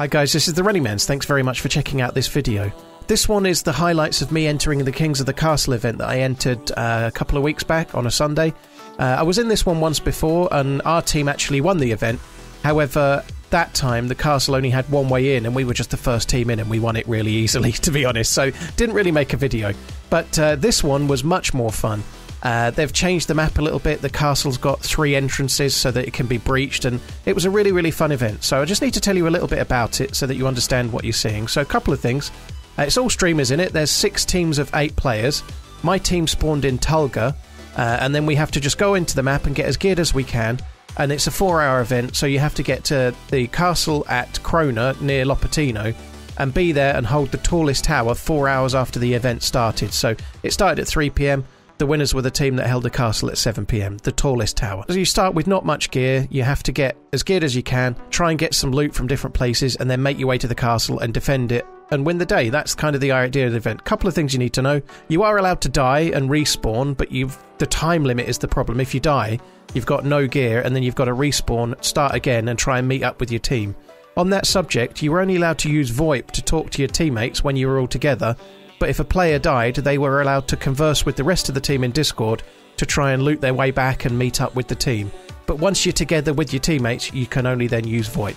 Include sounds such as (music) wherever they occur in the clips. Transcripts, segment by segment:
Hi guys, this is the Running ManZ. Thanks very much for checking out this video. This one is the highlights of me entering the Kings of the Castle event that I entered uh, a couple of weeks back on a Sunday. Uh, I was in this one once before, and our team actually won the event. However, that time the castle only had one way in, and we were just the first team in, and we won it really easily, (laughs) to be honest. So didn't really make a video. But uh, this one was much more fun. Uh, they've changed the map a little bit. The castle's got three entrances so that it can be breached, and it was a really, really fun event. So I just need to tell you a little bit about it so that you understand what you're seeing. So a couple of things. Uh, it's all streamers in it. There's six teams of eight players. My team spawned in Tulga, uh, and then we have to just go into the map and get as geared as we can. And it's a four-hour event, so you have to get to the castle at Krona near Lopatino and be there and hold the tallest tower four hours after the event started. So it started at 3 p.m. The winners were the team that held the castle at 7 pm, the tallest tower. So you start with not much gear, you have to get as geared as you can, try and get some loot from different places, and then make your way to the castle and defend it and win the day. That's kind of the idea of the event. Couple of things you need to know. You are allowed to die and respawn, but you've the time limit is the problem. If you die, you've got no gear and then you've got to respawn, start again and try and meet up with your team. On that subject, you were only allowed to use VoIP to talk to your teammates when you were all together, but if a player died, they were allowed to converse with the rest of the team in Discord to try and loot their way back and meet up with the team. But once you're together with your teammates, you can only then use VoIP.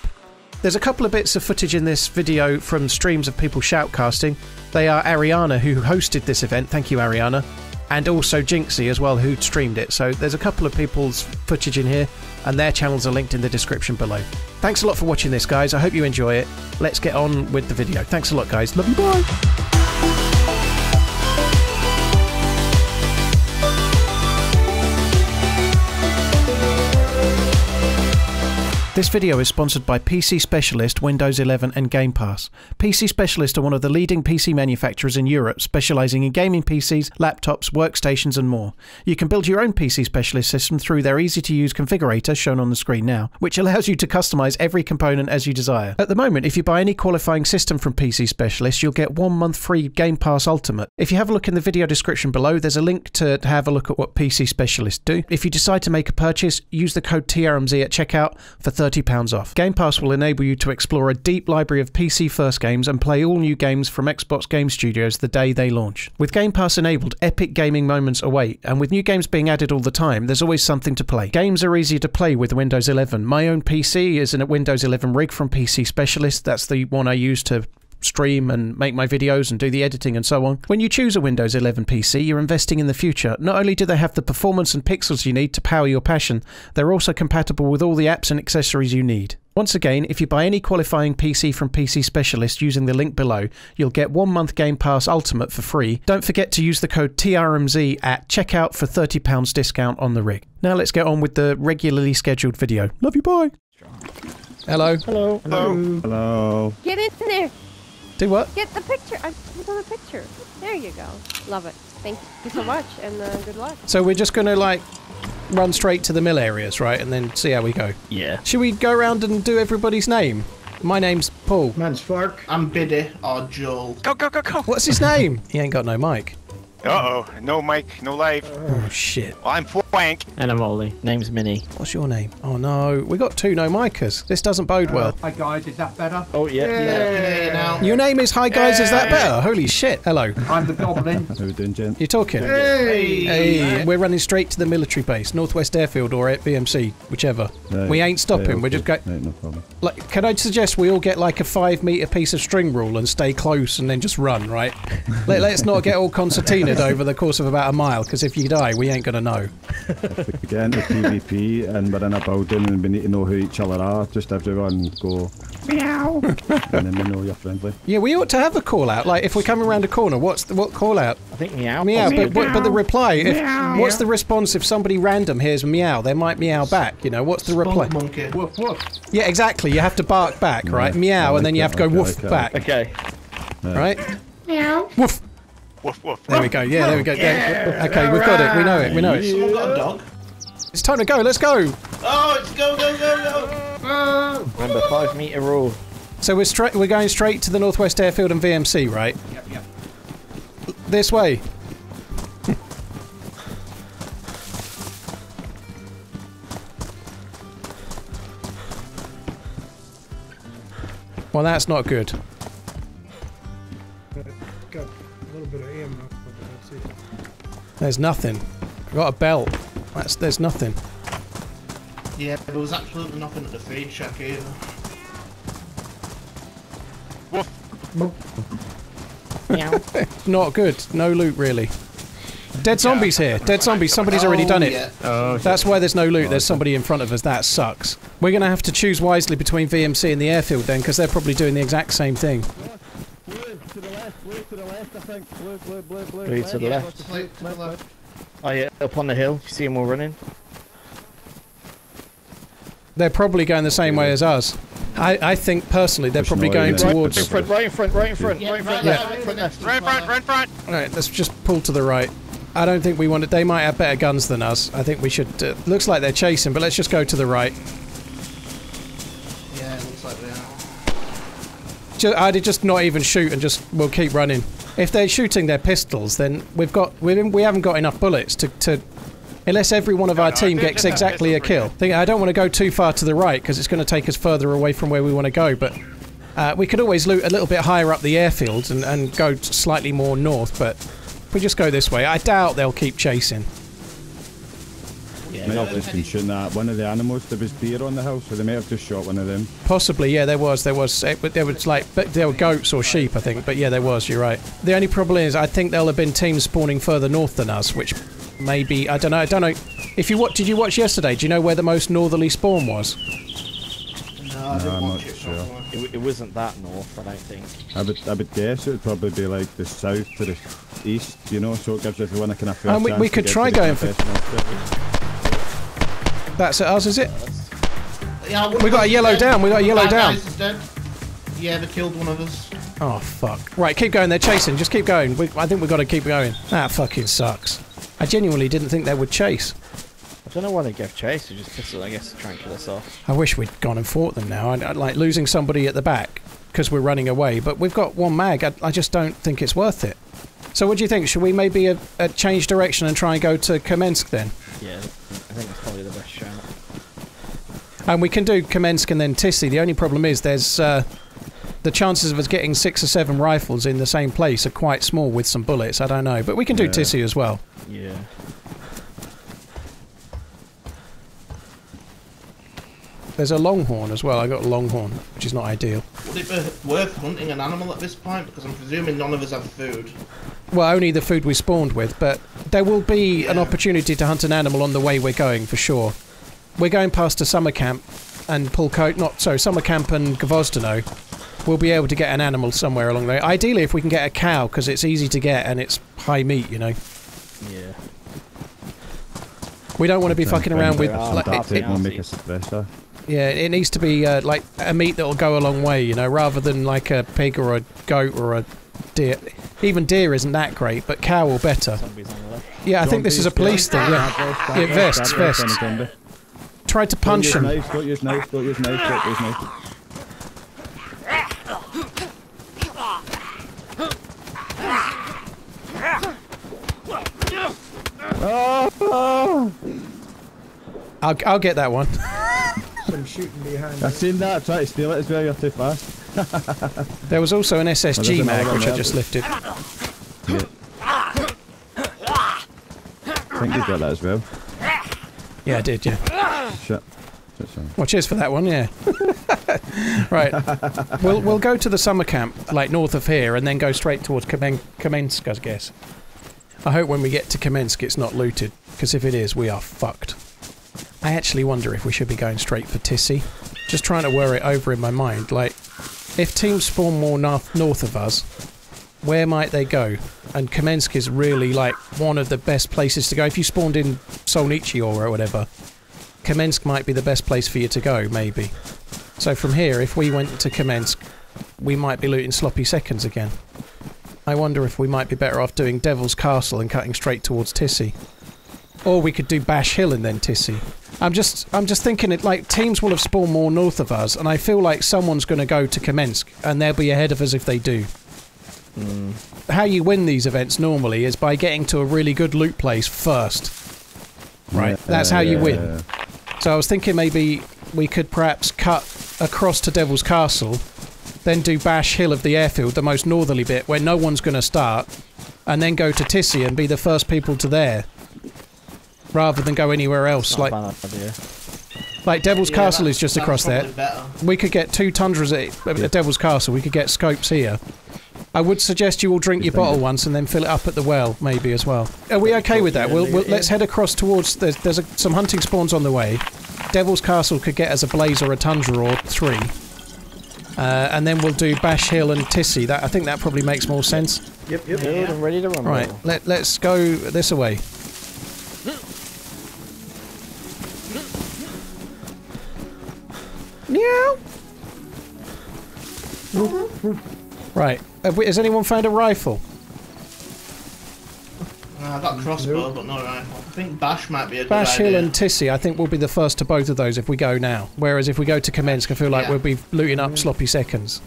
There's a couple of bits of footage in this video from streams of people shoutcasting. They are Arriana, who hosted this event. Thank you, Arriana. And also Jiinxy as well, who streamed it. So there's a couple of people's footage in here, and their channels are linked in the description below. Thanks a lot for watching this, guys. I hope you enjoy it. Let's get on with the video. Thanks a lot, guys. Love you. Bye. This video is sponsored by PC Specialist, Windows 11 and Game Pass. PC Specialist are one of the leading PC manufacturers in Europe, specializing in gaming PCs, laptops, workstations and more. You can build your own PC Specialist system through their easy-to-use configurator shown on the screen now, which allows you to customize every component as you desire. At the moment, if you buy any qualifying system from PC Specialist, you'll get one month free Game Pass Ultimate. If you have a look in the video description below, there's a link to have a look at what PC Specialists do. If you decide to make a purchase, use the code TRMZ at checkout for £30 off. Game Pass will enable you to explore a deep library of PC first games and play all new games from Xbox Game Studios the day they launch. With Game Pass enabled, epic gaming moments await, and with new games being added all the time, there's always something to play. Games are easy to play with Windows 11. My own PC is a Windows 11 rig from PC Specialist. That's the one I use to stream and make my videos and do the editing and so on. When you choose a Windows 11 PC, you're investing in the future. Not only do they have the performance and pixels you need to power your passion, they're also compatible with all the apps and accessories you need. Once again, if you buy any qualifying PC from PC Specialist using the link below, you'll get one month Game Pass Ultimate for free. Don't forget to use the code TRMZ at checkout for £30 discount on the rig. Now let's get on with the regularly scheduled video. Love you, bye. Hello. Hello. Hello. Hello. Get in there. Do what? Get the picture. I put on a picture. There you go. Love it. Thank you so much, and uh, good luck. So we're just going to like run straight to the mill areas, right? And then see how we go. Yeah. Should we go around and do everybody's name? My name's Paul. Man's Fark. I'm Biddy or Joel. Go, go, go, go. What's his name? He ain't got no mic. Uh oh. No mic, no life. Oh shit. Well, I'm Fwank. And I'm Ollie. Name's Minnie. What's your name? Oh no, we got two no micers. This doesn't bode well. Hi guys, is that better? Oh, yeah. Hey, now. Your name is Hi guys, is that better? Holy shit. Hello. I'm the Goblin. How we doing, gent? You talking? hey. Hey, we're running straight to the military base, Northwest Airfield or at VMC, whichever. Right. We ain't stopping. Yeah, We're just going. Right, no problem. Like, can I suggest we all get like a five meter piece of string rule and stay close and then just run, right? (laughs) Let, let's not get all concertinaed over the course of about a mile, because if you die, we ain't gonna know. If we get into PvP and we're in a building and we need to know who each other are, just everyone go meow, and then we know you're friendly. Yeah, we ought to have a call out. Like, if we're coming around a corner, what's the, what call out? I think meow. Meow, possibly. but, but but the reply. If, what's the response if somebody random hears meow? They might meow back. You know, what's the reply? Spunk monkey. Woof woof. Yeah, exactly. You have to bark back, right? Yeah, Meow, I and then you have to go okay, woof okay. back, Okay. right? Meow. Woof. Woof, woof. There we go. Yeah, there we go. There. Okay, we've got it. We know it. We know it. Someone got a dog? It's time to go. Let's go. Oh, it's go, go, go, go. Remember, five meter rule. So we're straight. We're going straight to the Northwest Airfield and VMC, right? Yep, yep. This way. Well, that's not good. There's nothing. I've got a belt. That's there's nothing. Yeah, there was absolutely nothing at the feed shack either. Meow. (laughs) Not good. No loot really. Dead zombies here. Dead zombies. Somebody's already Oh, done it. Oh, yeah. oh, That's why there's no loot. There's somebody in front of us. That sucks. We're going to have to choose wisely between VMC and the airfield then, because they're probably doing the exact same thing. Blue to the left, blue to the left, I think. Blue, blue, blue, blue. Blue to the left. to the left, to the left. Oh yeah, up on the hill. You see them all running. They're probably going the same way as us. I, I think personally they're probably going towards. Right in front, right in front, right in front, right in front. right, right, right, front, right, left. right. Right in front, right in front. Right, let's just pull to the right. I don't think we want it. They might have better guns than us. I think we should. Uh, looks like they're chasing, but let's just go to the right. Yeah, it looks like they are. Ju- I'd just not even shoot and just we'll keep running. If they're shooting their pistols, then we've got we we haven't got enough bullets to, to unless every one of our no, team gets exactly a kill. Think I don't want to go too far to the right because it's going to take us further away from where we want to go. But uh, we could always loot a little bit higher up the airfield and, and go slightly more north. But if we just go this way, I doubt they'll keep chasing. Yeah, Might no, have just been shooting at one of the animals. There was deer on the hill, so they may have just shot one of them. Possibly, yeah, there was. There was. It, there was like, but there were goats or sheep, I think. But yeah, there was. You're right. The only problem is, I think there'll have been teams spawning further north than us, which maybe I don't know. I don't know. If you what did you watch yesterday? Do you know where the most northerly spawn was? No, I didn't I'm watch not it sure. it, it wasn't that north, I don't think. I would, I would guess it would probably be like the south to the east, you know, so it gives everyone a kind of fair Um, we- we could try going for- best north. That's at us, is it? Yeah, We got a yellow dead. down. We got a yellow down. dead. Yeah, they killed one of us. Oh fuck! Right, keep going. They're chasing. Just keep going. We, I think we've got to keep going. That fucking sucks. I genuinely didn't think they would chase. I don't know why they gave chase. They just pistol, I guess, to try and kill us off. I wish we'd gone and fought them now. I, I like losing somebody at the back because we're running away, but we've got one mag. I, I just don't think it's worth it. So, what do you think? Should we maybe uh uh change direction and try and go to Kamensk then? Yeah, I think that's probably the best shot. And we can do Kamensk and then Tissy. The only problem is there's uh, the chances of us getting six or seven rifles in the same place are quite small with some bullets. I don't know, but we can do Yeah. Tissy as well. Yeah. There's a longhorn as well. I got a longhorn, which is not ideal. Would it be worth hunting an animal at this point? Because I'm presuming none of us have food. Well, only the food we spawned with, but there will be an opportunity to hunt an animal on the way we're going for sure. We're going past a summer camp and Pulko, not so summer camp and Gvozdeno. We'll be able to get an animal somewhere along there. Ideally, if we can get a cow, because it's easy to get and it's high meat, you know. Yeah. We don't want to be fucking around with. Yeah, Like, that's it, That it, will make a suppressor. yeah, it needs to be uh, like a meat that'll go a long way, you know, rather than like a pig or a goat or a deer. Even deer isn't that great, but cow will better. Zombies on the left. Yeah, I think this is a police thing. Yeah, yeah, vests, vests. Tried to punch him. use knives, don't use knives, don't use knives, don't use knives. I'll, I'll get that one. (laughs) Some shooting behind I've us. seen that, try to steal it as well, you're too fast. (laughs) There was also an SSG there's mag, another which I just there. lifted. I think you got that as well. Yeah, I did, yeah. Shit. Shit. Well, cheers for that one, yeah. (laughs) right. We'll, we'll go to the summer camp, like north of here, and then go straight towards Kamen- Kamensk, I guess. I hope when we get to Kamensk it's not looted, because if it is, we are fucked. I actually wonder if we should be going straight for Tissy. Just trying to worry it over in my mind. Like, if teams spawn more north, north of us, where might they go? And Kamensk is really like one of the best places to go. If you spawned in Solnichi or whatever, Kamensk might be the best place for you to go, maybe. So from here, if we went to Kamensk, we might be looting sloppy seconds again. I wonder if we might be better off doing Devil's Castle and cutting straight towards Tissy. Or we could do Bash Hill and then Tissy. I'm just I'm just thinking it like teams will have spawned more north of us and I feel like someone's gonna go to Kamensk and they'll be ahead of us if they do. Hmm. How you win these events normally is by getting to a really good loot place first. Right. Yeah, That's how you yeah, win. yeah. So I was thinking maybe we could perhaps cut across to Devil's Castle then do Bash Hill of the airfield, the most northerly bit where no one's going to start, and then go to Tissy and be the first people to there, rather than go anywhere else. Not Like a bad idea. like Devil's Yeah, Castle that- is just across there. Better. We could get two tundras at, at Devil's Castle. We could get scopes here. I would suggest you all drink your bottle once and then fill it up at the well, maybe as well. Are we okay with that? Yeah, We'll, we'll let's head across towards. There's, there's a, some hunting spawns on the way. Devil's Castle could get us a blaze or a tundra or three, uh, and then we'll do Bash Hill and Tissy. That I think that probably makes more sense. Yep, yep. I'm ready to run. Right, let let's go this way. Meow. Right, have we, has anyone found a rifle? Uh, I've got crossbow, but no rifle. I think Bash might be a good Bash Hill idea. and Tissy, I think we'll be the first to both of those if we go now. Whereas if we go to Kamensk, I feel like Yeah. we'll be looting up sloppy seconds.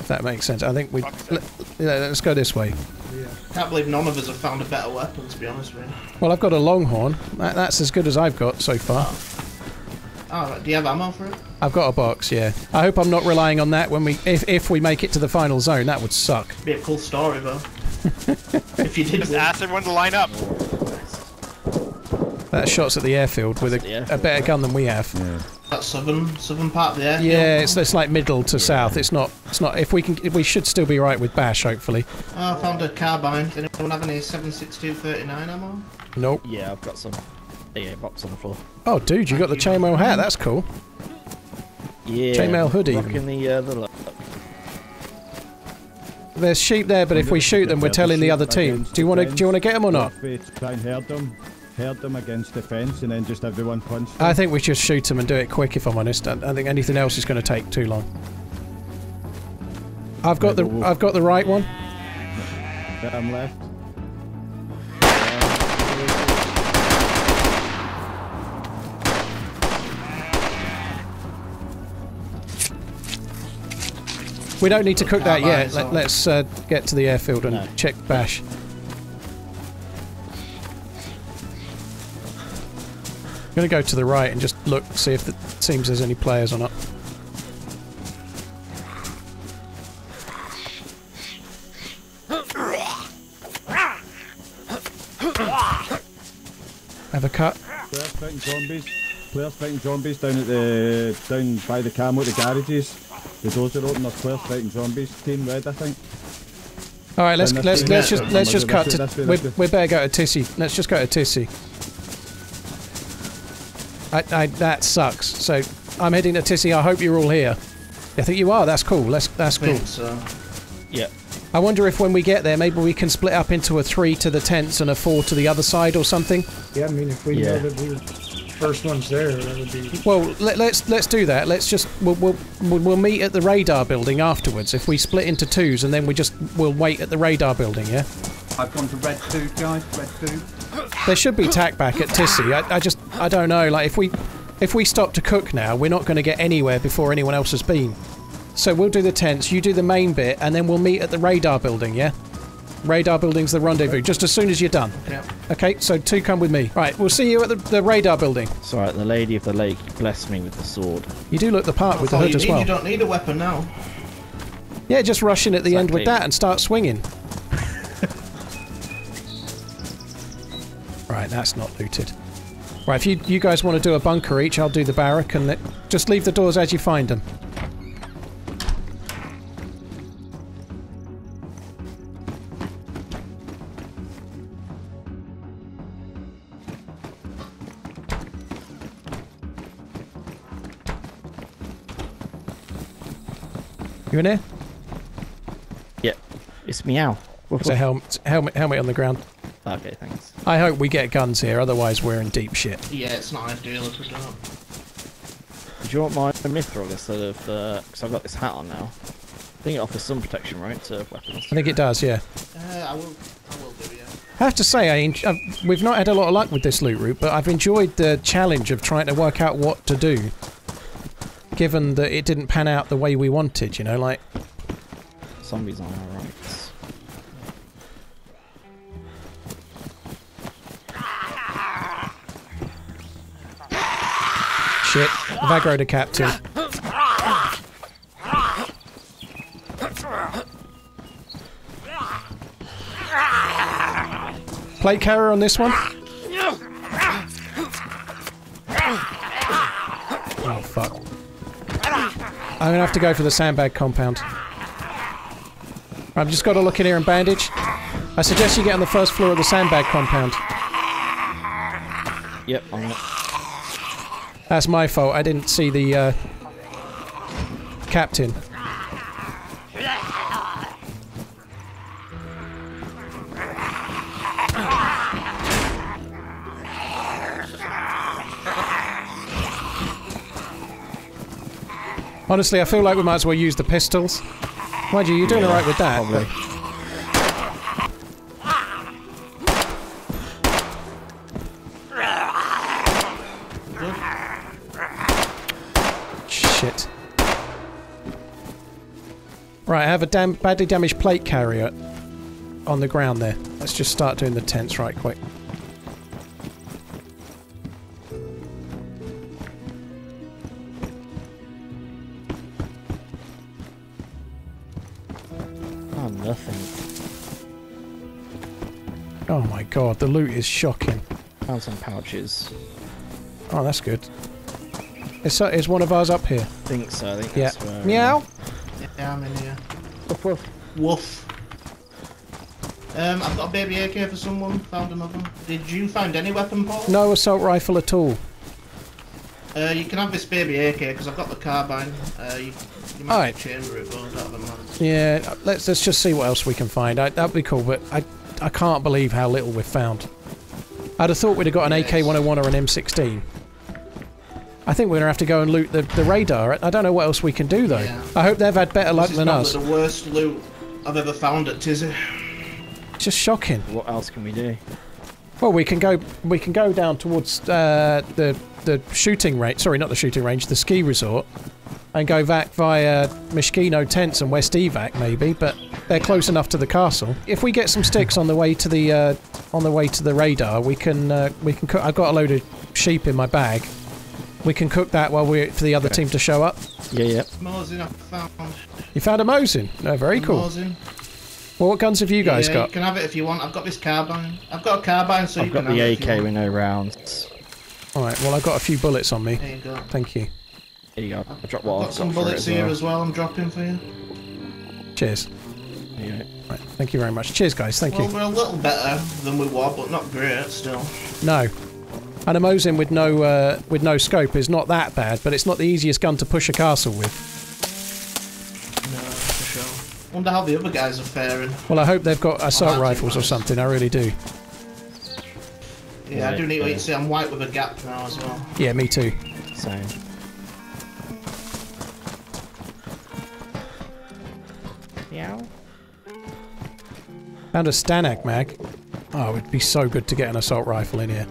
If that makes sense. I think we. Let, yeah, let's go this way. Yeah. Can't believe none of us have found a better weapon, to be honest with you. Well, I've got a longhorn. That, that's as good as I've got so far. Oh, right, do you have ammo for it? I've got a box, yeah. I hope I'm not relying on that when we, if if we make it to the final zone. That would suck. Be a cool story, though. (laughs) if you did Just win. ask everyone to line up. That shot's at the airfield with a, Yeah. a better gun than we have. Yeah. that southern southern part of the airfield. Yeah, it's, it's like middle to south. It's not. It's not. If we can, we should still be right with Bash. Hopefully. Oh, I found a carbine. Does anyone have any 7.62 ammo? Nope. Yeah, I've got some. Yeah, box on the floor. Oh, dude, you got the chainmail hat. That's cool. Yeah. Chainmail hood even. Rocking the uh, the. There's sheep there, but if we shoot them, we're telling the other team. Do you want to? Do you want to get them or not? Try and herd them, herd them against the fence, and then just everyone punch. Them. I think we should shoot them and do it quick. If I'm honest, I, I think anything else is going to take too long. I've got the. I've got the right one. Bit I'm left. We don't need to cook that yet. Let, let's uh, get to the airfield and No. check Bash. I'm gonna go to the right and just look, see if it seems there's any players or not. Have a cut. Players fighting zombies. Players fighting zombies down at the down by the camo at the garages. The doors are open. There's players fighting zombies. Team red, I think. All right, let's Then let's let's just let's just cut to. the- that's the- We we better go to Tissy. Let's just go to Tissy. I, I that sucks. So I'm heading to Tissy. I hope you're all here. I think you are. That's cool. That's that's cool. so. Uh, yeah. I wonder if when we get there, maybe we can split up into a three to the tents and a four to the other side or something. Yeah, I mean, if we Yeah. know that we're first ones there, that would be. Well, let, let's let's do that. Let's just we'll, we'll we'll we'll meet at the radar building afterwards. If we split into twos and then we just we'll wait at the radar building. Yeah. I've gone to red food, guys. Red food. There should be tack back at Tissy. I, I just I don't know. Like if we if we stop to cook now, we're not going to get anywhere before anyone else has been. So we'll do the tents. You do the main bit, and then we'll meet at the radar building. Yeah. Radar building's the rendezvous. Just as soon as you're done. Yeah. Okay. So two come with me. Right. We'll see you at the, the radar building. It's alright, the lady of the lake blessed me with the sword. You do look the part with the That's all hood oh, you as need. well. You don't need a weapon now. Yeah, just rush in at the end with that and start swinging. (laughs) right, that's not looted. Right, if you you guys want to do a bunker each, I'll do the barrack and let, just leave the doors as you find them. You in here? Yep. It's meow. Woof, There's a woof. helmet, helmet, helmet on the ground. Okay, thanks. I hope we get guns here, otherwise we're in deep shit. Yeah, it's not ideal if we don't. Do you want my mithril instead of because I've got this hat on now? I think it offers some protection, right, to weapons. I think it does, yeah. Uh, I will. I will do. Yeah. I have to say, I I've, we've not had a lot of luck with this loot route, but I've enjoyed the challenge of trying to work out what to do. Given that it didn't pan out the way we wanted, you know, like Zombies on our right. shit. I've aggroed a captain. Plate carrier on this one? I'm gonna have to go for the sandbag compound. I've just got to look in here and bandage. I suggest you get on the first floor of the sandbag compound. Yep, on it. That's my fault. I didn't see the uh, captain. Honestly, I feel like we might as well use the pistols. Mind you, you're doing alright with that. Probably. Shit. Right, I have a dam badly damaged plate carrier on the ground there. Let's just start doing the tents right quick. The loot is shocking. Found some pouches. Oh, that's good. Is, uh, is one of ours up here? I think so. I think Yeah. that's where. Meow. Yeah, I'm in here. Woof, woof. Woof. Um, I've got a baby AK for someone. Found another. Did you find any weapon, Paul? No assault rifle at all. Uh, you can have this baby AK because I've got the carbine. Uh, you, you might Alright. chamber it, but that doesn't matter. Yeah, let's let's just see what else we can find. I, that'd be cool, but I I can't believe how little we've found. I'd have thought we'd have got an AK-101 or an M16. I think we're gonna have to go and loot the, the radar. I don't know what else we can do though. Yeah. I hope they've had better luck this is than probably us. the worst loot I've ever found at Tizzy. It's just shocking. What else can we do? Well, we can go we can go down towards uh, the the shooting range. Sorry, not the shooting range, the ski resort, and go back via Mishkino tents and West Evac maybe. But they're close enough to the castle. If we get some sticks on the way to the uh, on the way to the radar, we can uh, we can cook. I've got a load of sheep in my bag. We can cook that while we wait for the other team to show up. Yeah, yeah. Mosin I found. You found a Mosin. No, very cool. Mosin. Well, what guns have you guys yeah, got? You can have it if you want. I've got this carbine. I've got a carbine, so I've you got can the have it if you AK want. with no rounds. All right. Well, I've got a few bullets on me. There you go. Thank you. Here you go. I dropped I've what got some got for it bullets as here well. as well. I'm dropping for you. Cheers. Here you go. Right. Thank you very much. Cheers, guys. Thank Well, you. we're a little better than we were, but not great still. No. And a Mosin with no uh, with no scope is not that bad, but it's not the easiest gun to push a castle with. No, for sure. Wonder how the other guys are faring. Well, I hope they've got assault that'd rifles or something. I really do. Yeah, I do need to yeah. see I'm white with a gap now as well. Yeah, me too. Same. Meow. Found a Stanag mag. Oh, it would be so good to get an assault rifle in here.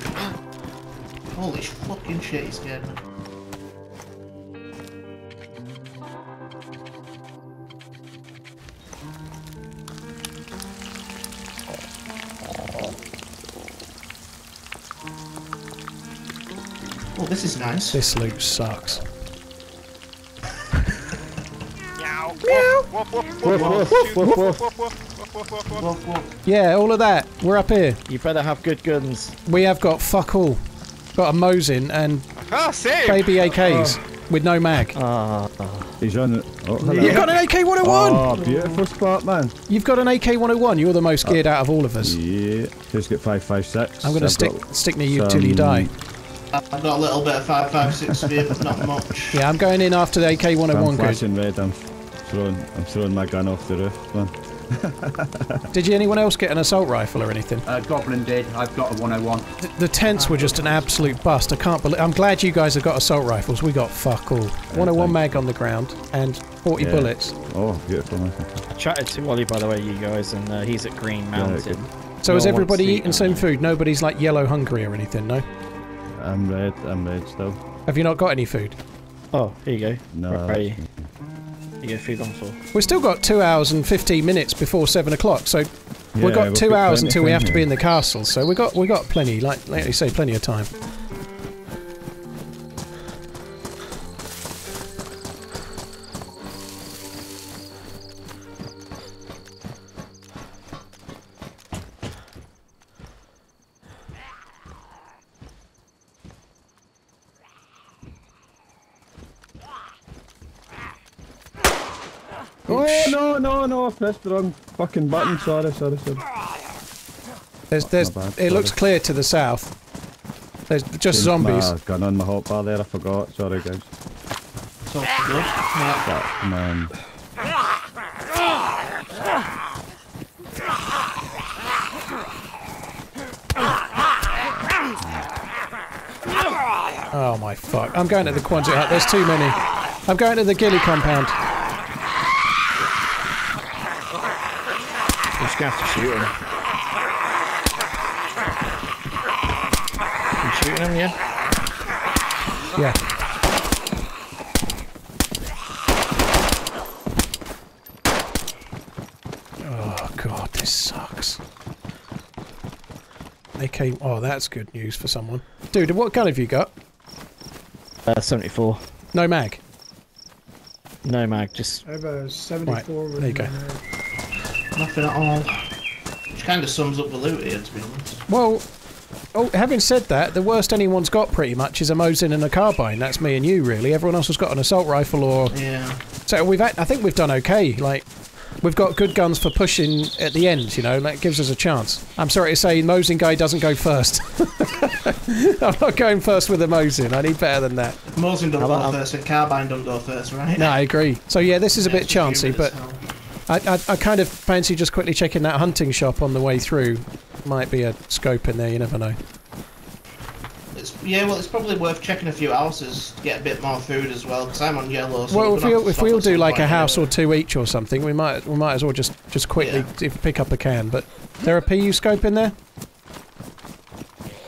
(gasps) Holy fucking shit, he scared me. Well, this is nice. This loop sucks. Yeah, all of that. We're up here. You better have good guns. We have got fuck all. Got a Mosin and baby AKs oh. with no mag. Ah, oh. he's on. Oh. You've got an AK-101. Oh, ah, beautiful spot, man. You've got an AK-101. You're the most geared uh, out of all of us. Yeah, just get five, five, six. I'm gonna stick stick near you till you die. I've got a little bit of 556 speed, but not much. (laughs) Yeah, I'm going in after the I'm AK-101. Good. flashing red. I'm throwing. I'm throwing my gun off the roof, man. (laughs) Did you anyone else get an assault rifle or anything? Uh, Goblin did. I've got a 101. The, the tents were just an absolute bust. I can't believe. I'm glad you guys have got assault rifles. We got fuck all. 101 mag on the ground and 40 Yeah. bullets. Oh, beautiful. I chatted to Wally, by the way, you guys, and uh, he's at Green Mountain. So No has one everybody wants to eaten some food? Nobody's like yellow hungry or anything, no? I'm red. I'm red still. Have you not got any food? Oh, here you go. No. Right. You get food on floor. We've still got two hours and 15 minutes before seven o'clock, so we've got we've two hours until we have to be in the (laughs) castle. So we got we got plenty, like like you say, plenty of time. No no no! I pressed the wrong fucking button. Sorry sorry sorry. There's, there's, bad, it looks clear to the south. There's just Changed zombies. My gun on my hotbar there. I forgot. Sorry guys. So good. Yeah. Man, Oh my fuck. I'm going to the Quonset Hut. There's too many. I'm going to the Gilly compound. You're just gonna have to shoot him. You shooting him, yeah? Yeah. Oh god, this sucks. They came. Oh, that's good news for someone. Dude, what gun have you got? Uh, 74. No mag. No mag, just I have a 74 with there you go. mag. Nothing at all. Which kind of sums up the loot here, to be honest. Well, oh, having said that, the worst anyone's got pretty much is a Mosin and a carbine. That's me and you, really. Everyone else has got an assault rifle or. Yeah. So we've. Had, I think we've done okay. Like, we've got good guns for pushing at the end. You know, that gives us a chance. I'm sorry to say, Mosin guy doesn't go first. (laughs) I'm not going first with a Mosin. I need better than that. Mosin don't go first and Carbine don't go first, right? No, I agree. So yeah, this is a bit it's chancy, but as hell. I, I, I kind of fancy just quickly checking that hunting shop on the way through. Might be a scope in there. You never know. It's, yeah, well, it's probably worth checking a few houses to get a bit more food as well, because I'm on yellow. So well, if we to if we all do like a point house or two each or something, we might we might as well just just quickly Yeah. pick up a can. But there a PU scope in there?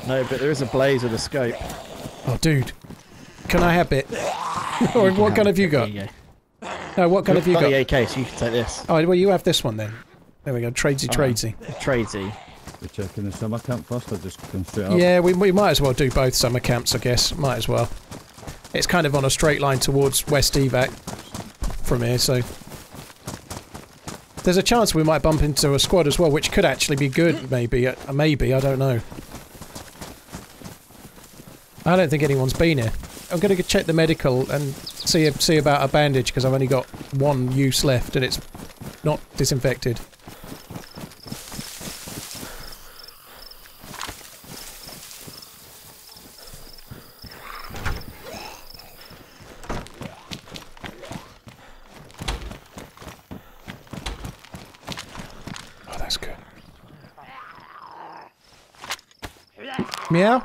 no. But there is a blaze with a scope. Oh, dude, can I have it? (laughs) or what gun have you got? There you go. No, what gun have you Got got? the AK, so you can take this. Oh, well, you have this one then. There we go. Tradesy, tradesy. Tradesy. We're checking the summer camp first. I just come straight up. Yeah, we, we might as well do both summer camps, I guess. Might as well. It's kind of on a straight line towards West Evac from here, so. There's a chance we might bump into a squad as well, which could actually be good, maybe. Uh, maybe, I don't know. I don't think anyone's been here. I'm going to check the medical and see see about a bandage because I've only got one use left and it's not disinfected. Oh, that's good. Meow?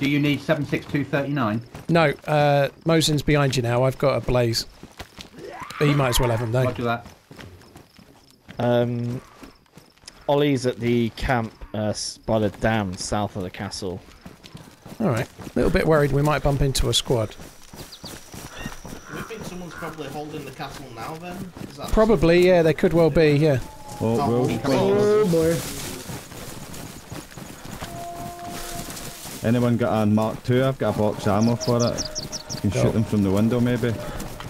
Do you need 76239? No, uh, Mosin's behind you now. I've got a blaze. But you might as well have him though. Roger that. Um, Ollie's at the camp uh, by the dam south of the castle. Alright. A little bit worried we might bump into a squad. Do we think someone's probably holding the castle now then? Is that Probably, yeah, they could well be, yeah. Oh, Oh, well, he Oh boy. Anyone got a Mark II? I've got a box of ammo for it. You can Go. shoot them from the window, maybe.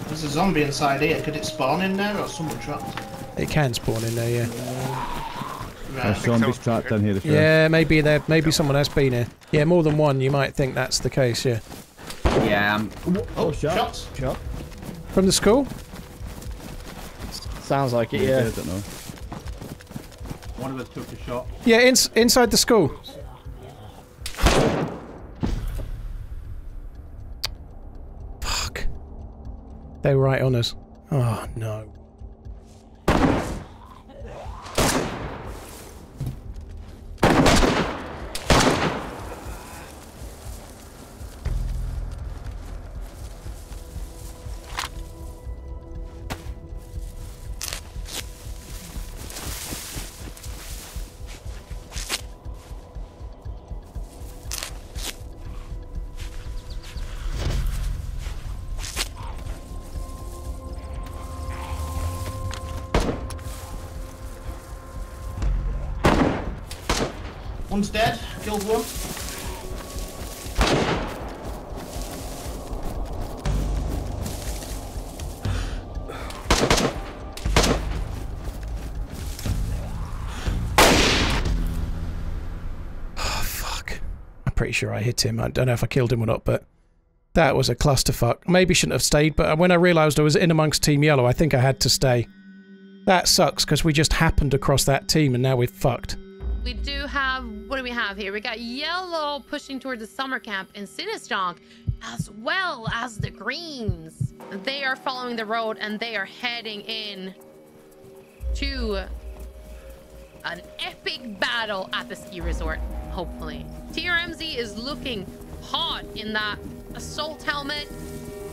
There's a zombie inside here. Could it spawn in there or someone trapped? It can spawn in there, yeah. Right. There's zombies trapped in here. Sure. Yeah, maybe there maybe someone has been here. Yeah, more than one, you might think that's the case, yeah. Yeah, um, Oh, shot. shots. Shot. From the school? Sounds like it, Maybe, yeah. I don't know. one of us took a shot. Yeah, ins inside the school. Fuck. They were right on us. Oh, no. One's dead. Killed one. Oh, fuck. I'm pretty sure I hit him. I don't know if I killed him or not, but That was a clusterfuck. Maybe shouldn't have stayed, but when I realised I was in amongst Team Yellow, I think I had to stay. That sucks because we just happened across that team and now we're fucked. We do have, what do we have here? We got yellow pushing towards the summer camp in Sinystok, as well as the greens. They are following the road and they are heading in to an epic battle at the ski resort, hopefully. TRMZ is looking hot in that assault helmet.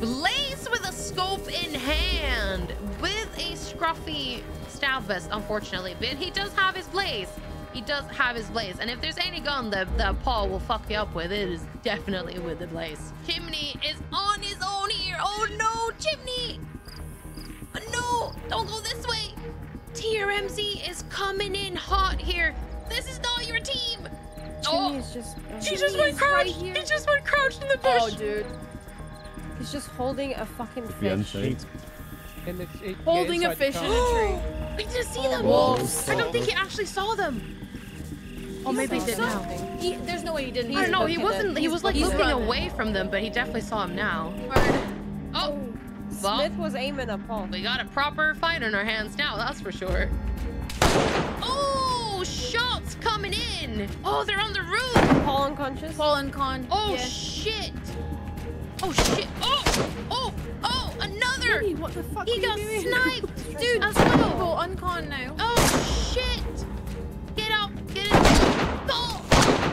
Blaze with a scope in hand, with a scruffy stab vest, unfortunately. But he does have his blaze. He does have his blaze. And if there's any gun that, that Paul will fuck you up with, it is definitely with the blaze. Chimney is on his own here. Oh no, Chimney! Oh, no, don't go this way. TRMZ is coming in hot here. This is not your team. Oh, Chimney is just. uh, she just Chimney went is right crouched. here. he just went crouched in the bush. Oh, dude. He's just holding a fucking Be fish. inside. In the, it, yeah, Holding a fish in a tree. We didn't see them. Wolves. I don't think he actually saw them. Oh, maybe he did now. He, there's no way he didn't. I don't know. He wasn't. He was like looking running. away from them, but he definitely saw him now. Oh, oh, well, Smith was aiming at Paul. we got a proper fight on our hands now. That's for sure. Oh, shots coming in. Oh, they're on the roof. Paul unconscious. Paul and Con. Oh yeah. shit. Oh shit. Oh, oh, oh, another. Really? What the fuck He are got doing? sniped, (laughs) Dude, as go well. uncon now. Oh shit! Get out! Get in! Paul!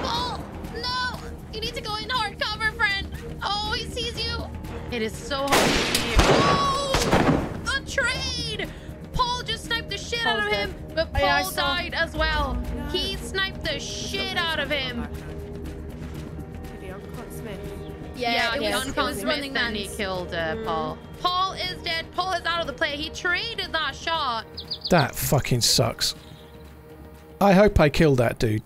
Paul! No! You need to go in hard cover, friend! Oh, he sees you! It is so hard to see you. Oh! A trade! Paul just sniped the shit out of Paul's him, but Oh, yeah, Paul died as well. He sniped the shit out of him. Did he uncon Smith? Yeah, it he was, it was running and he killed uh, Paul. Paul is dead. Paul is out of the play. He traded that shot. That fucking sucks. I hope I killed that dude.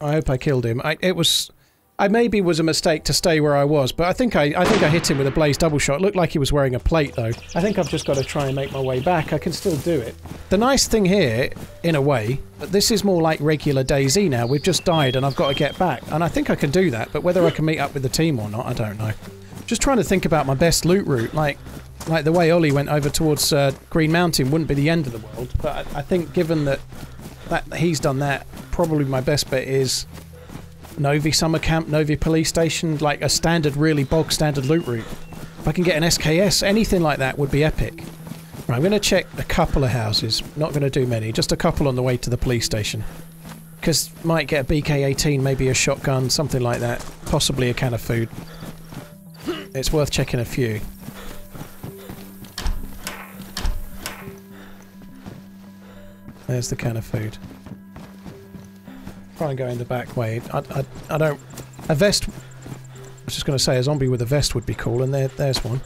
I hope I killed him. I, it was, I maybe was a mistake to stay where I was, but I think I, I think I hit him with a blaze double shot. It looked like he was wearing a plate though. I think I've just got to try and make my way back. I can still do it. The nice thing here, in a way, but this is more like regular DayZ now. We've just died and I've got to get back, and I think I can do that. But whether I can meet up with the team or not, I don't know. Just trying to think about my best loot route, like. Like the way Ollie went over towards uh, Green Mountain wouldn't be the end of the world, but I, I think given that that he's done that, probably my best bet is Novi Summer Camp, Novi Police Station, like a standard, really bog standard loot route. If I can get an SKS, anything like that would be epic. Right, I'm going to check a couple of houses. Not going to do many, just a couple on the way to the police station. Because might get a BK-18, maybe a shotgun, something like that. Possibly a can of food. It's worth checking a few. There's the can of food. Try and go in the back way. I, I, I don't... A vest... I was just going to say a zombie with a vest would be cool, and there, there's one.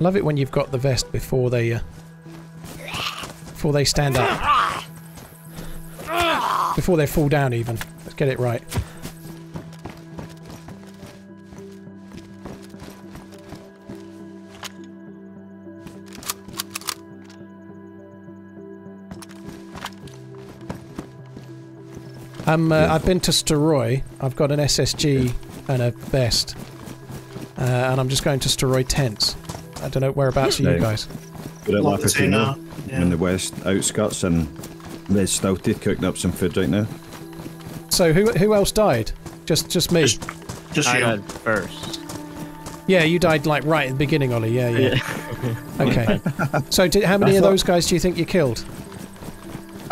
Love it when you've got the vest before they... Uh, before they stand up. Before they fall down even. Let's get it right. Um, uh, I've been to Steroy. I've got an SSG and a vest. Uh, and I'm just going to Steroy tents. I don't know whereabouts are you guys. We're at Love to see that, in the west outskirts, and Red Stouty cooking up some food right now. So who who else died? Just just me. Just, just I you. died first. Yeah, you died like right at the beginning, Ollie. Yeah, yeah. okay. (laughs) okay. So did, how many I of those guys do you think you killed?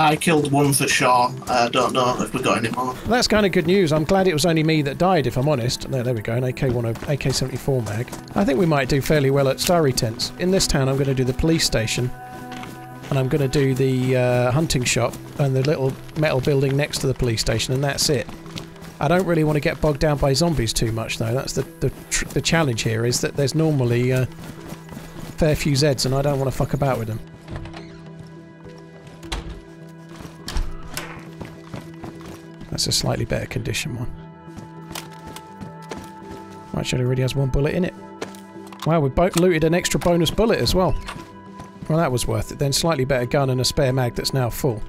I killed one for sure. I don't know if we got any more. That's kind of good news. I'm glad it was only me that died, if I'm honest. There, there we go, an AK-10, AK-74 mag. I think we might do fairly well at Starry Tents. In this town, I'm going to do the police station, and I'm going to do the uh, hunting shop and the little metal building next to the police station, and that's it. I don't really want to get bogged down by zombies too much, though. That's the the, the challenge here is that there's normally uh, fair few Zeds, and I don't want to fuck about with them. That's a slightly better condition one. Actually, already has one bullet in it. Wow, we both looted an extra bonus bullet as well. Well, that was worth it then. Slightly better gun and a spare mag that's now full.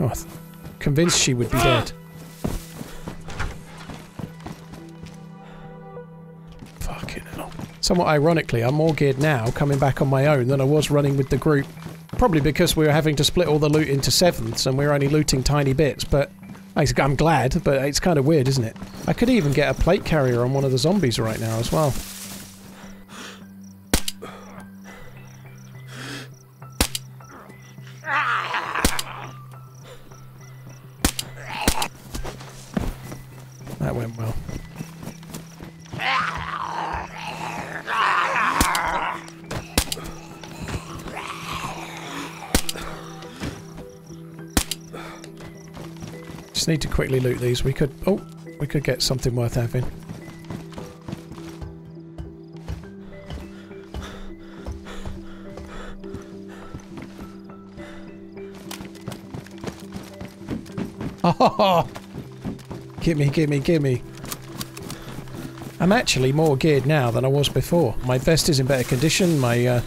Oh, convinced she would be dead. Somewhat ironically, I'm more geared now, coming back on my own, than I was running with the group. Probably because we were having to split all the loot into sevenths and we were only looting tiny bits, but I'm glad, but it's kind of weird, isn't it? I could even get a plate carrier on one of the zombies right now as well. Just need to quickly loot these. We could... Oh, we could get something worth having. Oh, (laughs) gimme, gimme, gimme. I'm actually more geared now than I was before. My vest is in better condition. My, uh,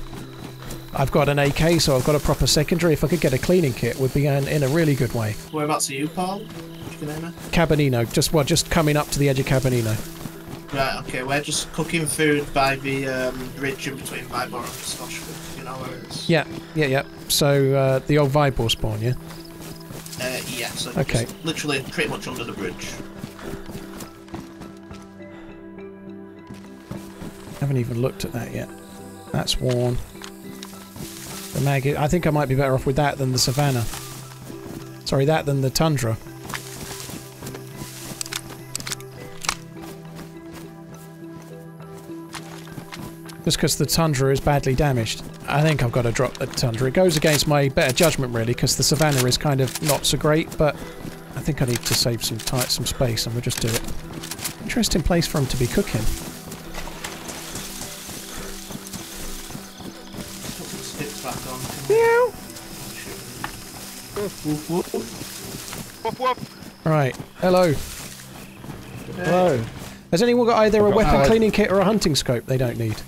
I've got an AK, so I've got a proper secondary. If I could get a cleaning kit, would be in, in a really good way. Whereabouts are you, Paul? What's your name? Kabanino, just well, just coming up to the edge of Kabanino. Right, okay, we're just cooking food by the um, bridge in between Vybor and Scotchwood. You know where it is? Yeah, yeah, yeah. So uh, the old Vybor spawn, yeah. Uh, yeah, so Okay. literally pretty much under the bridge. Haven't even looked at that yet. That's worn. The. I think I might be better off with that than the Savannah. Sorry, that than the Tundra. Just because the Tundra is badly damaged. I think I've got to drop the Tundra. It goes against my better judgment, really, because the Savannah is kind of not so great, but I think I need to save some some space, and we'll just do it. Interesting place for him to be cooking. Woof, woof. Woof woof. Right. Hello. Hello. Has anyone got either a got weapon five. cleaning kit or a hunting scope they don't need?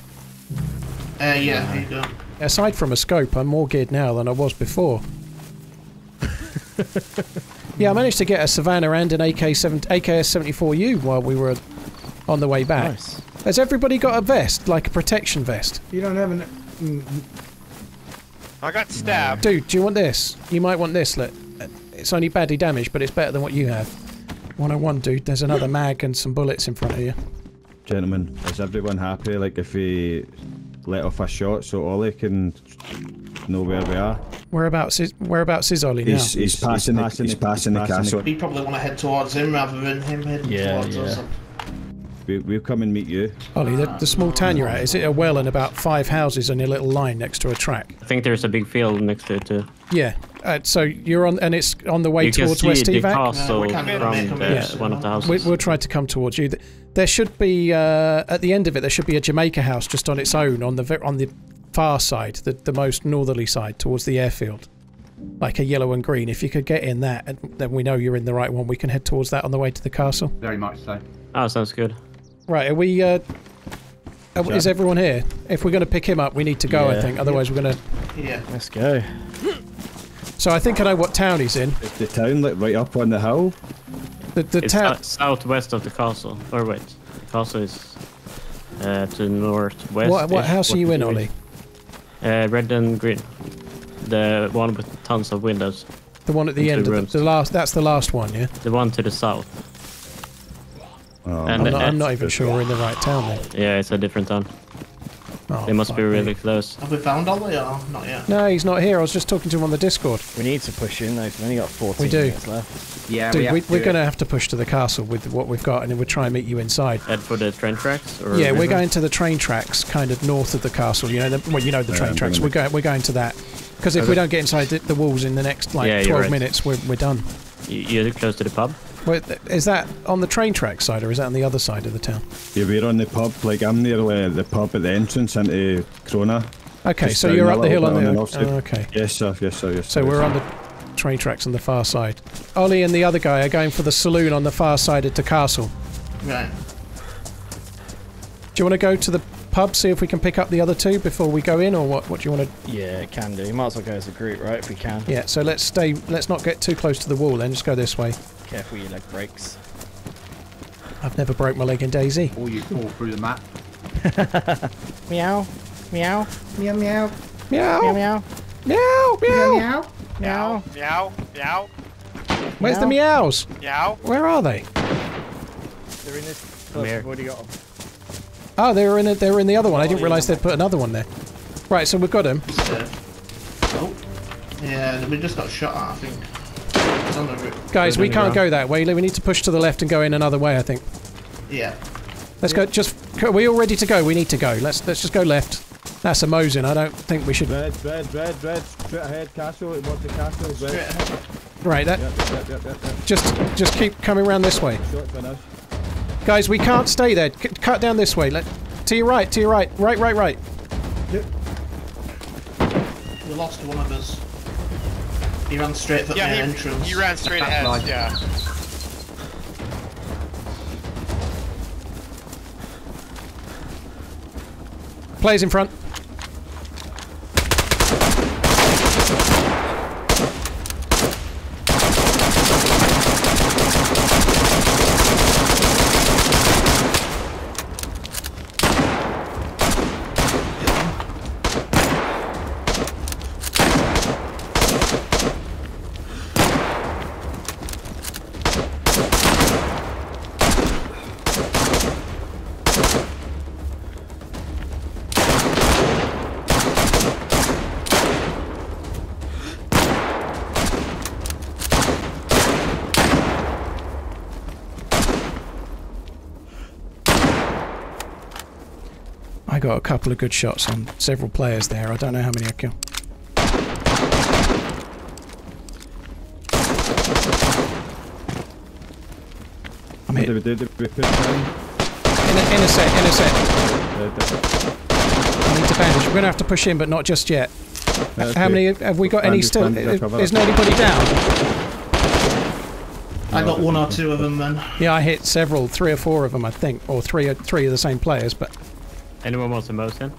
Uh, yeah, here you go. Aside from a scope, I'm more geared now than I was before. (laughs) yeah, I managed to get a Savannah and an AK-7, AKS-74U while we were on the way back. Nice. Has everybody got a vest, like a protection vest? You don't have an. I got stabbed. Dude, do you want this? You might want this. Look, it's only badly damaged, but it's better than what you have. 101, dude. There's another mag and some bullets in front of you. Gentlemen, is everyone happy? Like if we let off a shot so Ollie can know where we are? Whereabouts is Whereabouts is Ollie now? He's, he's, passing, the, he's passing the castle. We probably want to head towards him rather than him heading Yeah, towards yeah. us. We, we'll come and meet you. Ollie, the, the small town you're at, is it a well and about five houses and a little line next to a track? I think there's a big field next to it too. Yeah. Uh, so you're on, and it's on the way you can towards see West the Evac. castle we can't from make a the, mess. one of the houses. We, we'll try to come towards you. There should be uh, at the end of it. There should be a Jamaica house just on its own on the on the far side, the the most northerly side towards the airfield, like a yellow and green. If you could get in that, and then we know you're in the right one. We can head towards that on the way to the castle. Very much so. Oh, sounds good. Right? Are we? Uh, are- is everyone here? If we're going to pick him up, we need to go. I think. Otherwise, we're going to. Yeah. Let's go. So I think I know what town he's in. Is the town like right up on the hill? The the It's town. southwest of the castle. Or wait, the castle is uh, to the northwest. What what house are you in, Ollie? Uh, red and green. The one with tons of windows. The one at the end of the, rooms. the last. That's the last one, yeah. The one to the south. Oh, And I'm not, I'm not even sure we're in the right town then. Yeah, it's a different town. Oh, They must fuck be me. really close. Have we found Ollie or not yet? No, he's not here. I was just talking to him on the Discord. We need to push in though. 'cause We've only got 14 We do. minutes left. Yeah, Dude, we have we, to we're going to have to push to the castle with what we've got, and then we'll try and meet you inside. Head for the train tracks? Or Yeah, we're going to the train tracks, kind of north of the castle. You know, the, well, you know the train I'm tracks. We're going. We're going to that because if we don't get inside the, the walls in the next like Yeah, 12 right. minutes, we're we're done. You're close to the pub? Wait, is that on the train track side or is that on the other side of the town? yeah, we're on the pub. Like I'm near uh, the pub at the entrance into Krona. Okay, Just so you're up the hill little on bit the. on the north side. oh, okay, Yes, sir. Yes, sir. Yes. Sir, so sir, we're yes, on the train tracks on the far side. Ollie and the other guy are going for the saloon on the far side of the castle. Right. Do you want to go to the pub, see if we can pick up the other two before we go in, or what? What do you want to? Yeah, can do. You might as well go as a group, right? If we can. Yeah. So let's stay. Let's not get too close to the wall. Then just go this way. Careful your leg breaks. I've never broke my leg in DayZ. Or you fall through the map. (laughs) Meow. Meow. Meow meow. Meow. Meow meow. Meow. Meow Meow. meow. Meow. Meow. Meow. Where's the meows? Meow. Where are they? They're in this. Come here. I've already got 'em. Oh, they were in it. They were in the other one. I didn't realise they'd put another one there. Right. So we've got him. It's, uh, oh. Yeah, we just got shot at, I think. Guys, we can't go that way. We need to push to the left and go in another way. I think. Yeah. Let's go. Just. Are we all ready to go? We need to go. Let's. Let's just go left. That's a Mosin. I don't think we should. Red, red, red, red. Straight ahead, castle. What's the castle? Straight Red. ahead. Right. That. Yep, yep, yep, yep, yep. Just. Just keep coming around this way, guys. We can't stay there. C cut down this way. Let. To your right. To your right. Right. Right. Right. Yep. We lost one of us. He ran straight for Yeah, the he, entrance. he ran straight ahead. like- Yeah. Players in front. Got a couple of good shots on several players there. I don't know how many I killed. I'm hit. Did we, did we put down? In a, in a set, in a set. Red, red. I need to bandage. We're gonna have to push in, but not just yet. That's How many have we got? any still? bandage, Is, cover. isn't anybody down? I got one or two of them then. Yeah, I hit several, three or four of them, I think, or three, three of the same players. But Anyone wants a Mosin?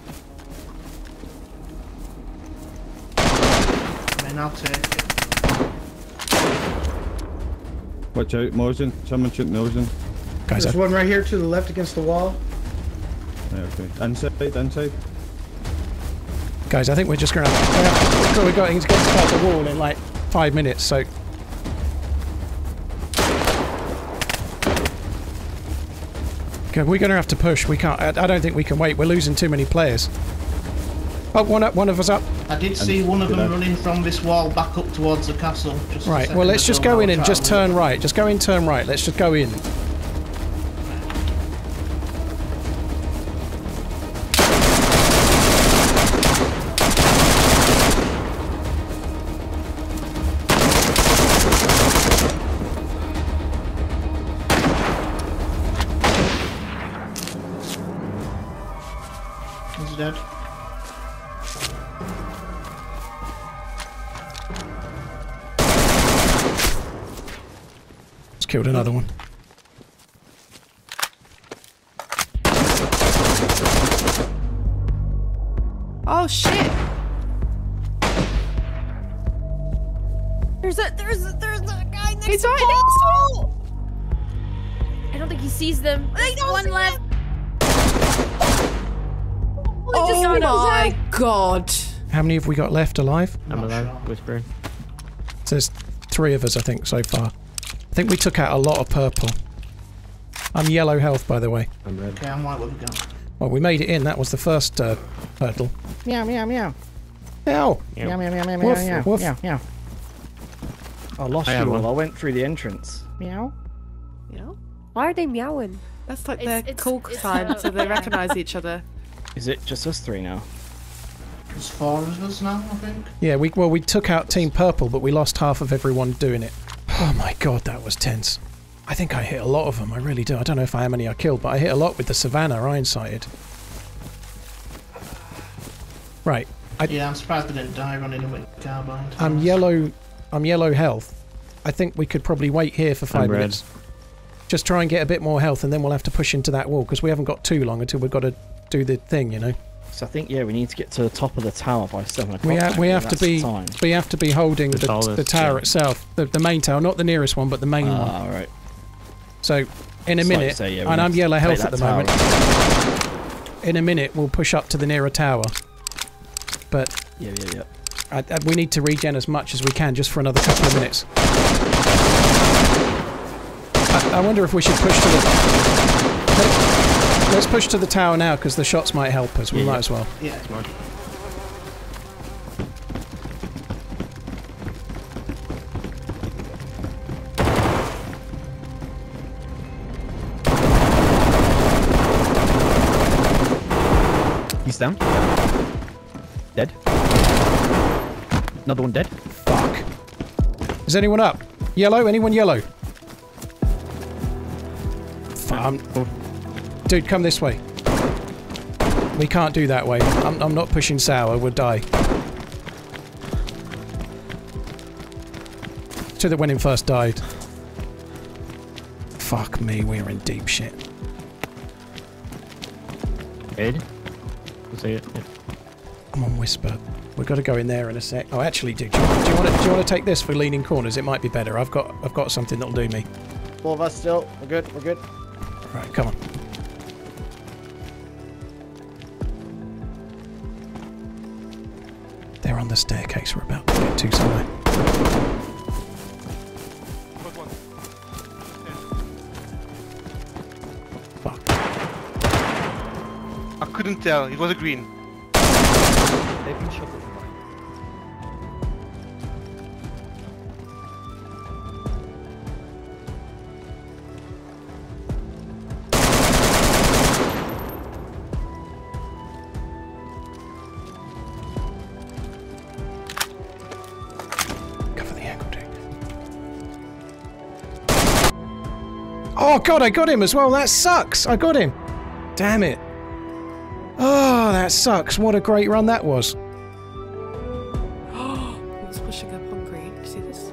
I mean, I'll take it. Watch out, Mosin. Someone shoot Mosin. guys, There's I, one right here to the left against the wall. Yeah, okay. Inside, inside. guys, I think we're just gonna. Have, we're going to get to fight the wall in like five minutes. So we're going to have to push. We can't. I, I don't think we can wait. We're losing too many players. Oh, one up. One of us up. I did see one of them running from this wall back up towards the castle. Just Right. Well, let's just go in and just turn right. Just go in, turn right. Let's just go in. Have we got left alive? I'm alive. sure. Whispering. So there's three of us, I think, so far. I think we took out a lot of purple. I'm yellow health, by the way. I'm red. Okay, I'm white. Where we going? Well, we made it in. That was the first uh, hurdle. Meow meow meow. Ow! Meow meow meow meow Woof, meow woof. meow meow. I lost I you all. I went through the entrance. Meow. You know? Why are they meowing? That's like It's- their it's- call it's sign, so- so they recognise each other. Is it just us three now? There's four of us now, I think. Yeah, we well we took out Team Purple, but we lost half of everyone doing it. (sighs) Oh my god, that was tense. I think I hit a lot of them. I really do. I don't know if I how many I killed, but I hit a lot with the Savannah iron sighted. Right. I, Yeah, I'm surprised they didn't die running in with carbine. I'm yellow. I'm yellow health. I think we could probably wait here for 5 I'm red. minutes. Just try and get a bit more health, and then we'll have to push into that wall because we haven't got too long until we've got to do the thing, you know. So I think yeah, we need to get to the top of the tower by seven o'clock. We, ha- we have to be time. we have to be holding The the, tallest, the tower yeah. itself, the, the main tower, not the nearest one, but the main ah, one. All right. So in a So minute, say, yeah, and I'm yellow health at the tower. moment. In a minute, we'll push up to the nearer tower. But Yeah, yeah, yeah. I, I, we need to regen as much as we can just for another couple of minutes. I, I wonder if we should push to the. Let, let's push to the tower now because the shots might help us. We Yeah, might yeah. as well. Yeah. He's down. Dead. Another one dead. Fuck. Is anyone up? Yellow? Anyone yellow? Fuck. I'm- Dude, come this way. We can't do that way. I'm, I'm not pushing sour. We'll die. To that when him first died. Fuck me, we're in deep shit. Ed? Was it? Yeah. I'm on whisper. We've got to go in there in a sec. Oh, actually, dude, do you, do you want to do you want to take this for leaning corners? It might be better. I've got I've got something that'll do me. Four of us still. We're good. We're good. Right, come on. They're the staircase. We're about to get to somewhere. Fuck. I couldn't tell. It was a green. Oh god, I got him as well. That sucks. I got him. Damn it. Oh, that sucks. What a great run that was. (gasps) One's pushing up on green. You see this?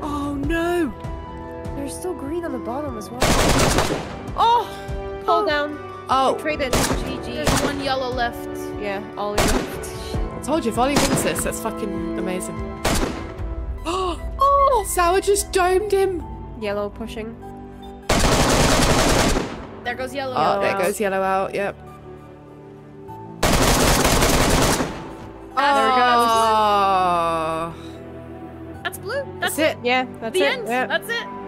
Oh no! There's still green on the bottom as well. Oh! Fall oh. down. Oh, Traded. GG. There's one yellow left. Yeah, all left. I told you, if Ollie wins this, that's fucking amazing. Oh, Sour just domed him. Yellow pushing. There goes yellow. Oh, there out. goes yellow out. Yep. Ah, there Oh, That's blue. That's, that's it. Yeah, that's The it. end. Yeah. That's it.